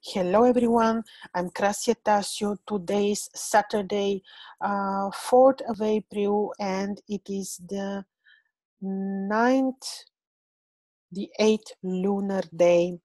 Hello everyone, I'm Krasi Attasio. Today is Saturday, uh, 4th of April, and it is the 9th the eighth lunar day.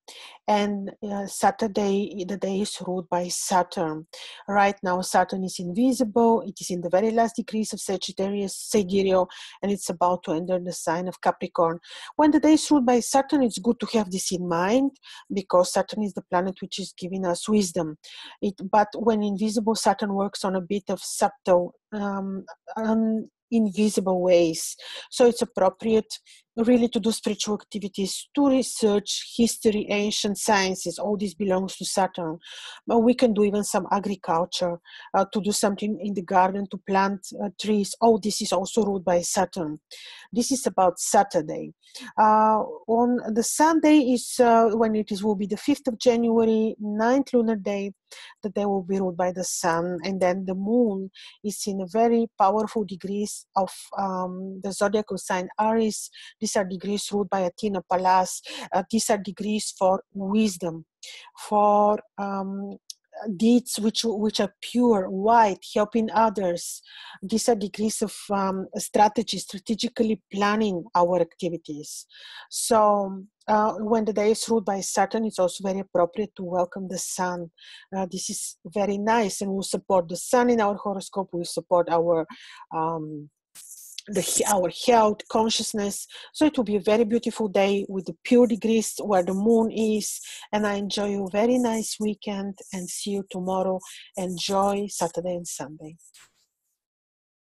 And uh, saturday the day is ruled by saturn. Right now saturn is invisible. It is in the very last degrees of sagittarius sidereal and it's about to enter the sign of capricorn. When the day is ruled by saturn it's good to have this in mind because saturn is the planet which is giving us wisdom. It but when invisible saturn works on a bit of subtle um, um, invisible ways. So it's appropriate really to do spiritual activities, to research history, ancient sciences. All this belongs to Saturn. But we can do even some agriculture, uh, to do something in the garden, to plant uh, trees. All this is also ruled by Saturn. This is about Saturday. Uh, on the Sunday is uh, when it is will be the 5th of January, 9th lunar day. that they will be ruled by the sun, and then the moon is in a very powerful degrees of um, the zodiacal sign Aries these are degrees ruled by Athena Pallas. Uh, these are degrees for wisdom, for um, deeds which which are pure, white, helping others. These are degrees of um, strategy, strategically planning our activities. So uh, when the day is ruled by Saturn, it's also very appropriate to welcome the sun. Uh, this is very nice, and we support the sun in our horoscope. We support our um, the, our health, consciousness. So it will be a very beautiful day with the pure degrees where the moon is. And I enjoy you a very nice weekend and see you tomorrow. Enjoy Saturday and Sunday.